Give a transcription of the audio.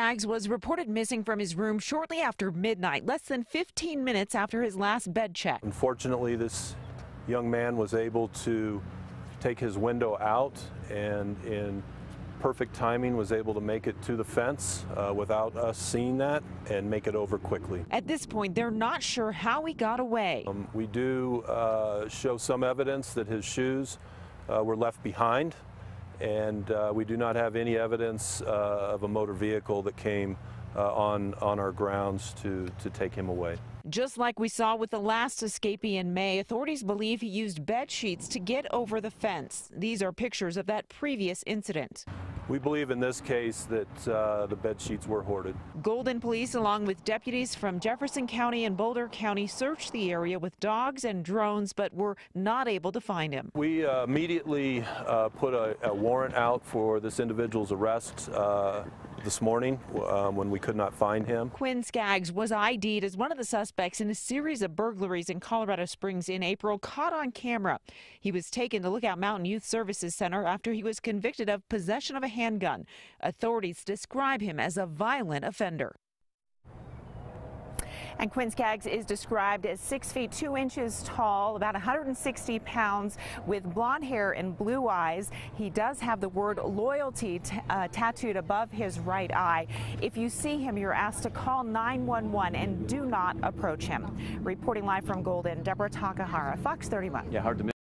Skaggs was reported missing from his room shortly after midnight, less than 15 minutes after his last bed check. Unfortunately, this young man was able to take his window out and in perfect timing was able to make it to the fence uh, without us seeing that and make it over quickly. At this point, they're not sure how he got away. Um, we do uh, show some evidence that his shoes uh, were left behind and uh, we do not have any evidence uh, of a motor vehicle that came uh, on, on our grounds to, to take him away. Just like we saw with the last escapee in May, authorities believe he used bed sheets to get over the fence. These are pictures of that previous incident. We believe in this case that uh, the bed sheets were hoarded. Golden police, along with deputies from Jefferson County and Boulder County, searched the area with dogs and drones, but were not able to find him. We uh, immediately uh, put a, a, warrant out for this individual's arrest uh, this morning um, when we could not find him. Quinn Skaggs was ID'd as one of the suspects in a series of burglaries in Colorado Springs in April, caught on camera. He was taken to Lookout Mountain Youth Services Center after he was convicted of possession of a handgun. Authorities describe him as a violent offender. And Quinn Skaggs is described as six feet two inches tall, about 160 pounds, with blonde hair and blue eyes. He does have the word loyalty uh, tattooed above his right eye. If you see him, you're asked to call 911 and do not approach him. Reporting live from Golden, Deborah Takahara, Fox 31. Yeah, hard to miss.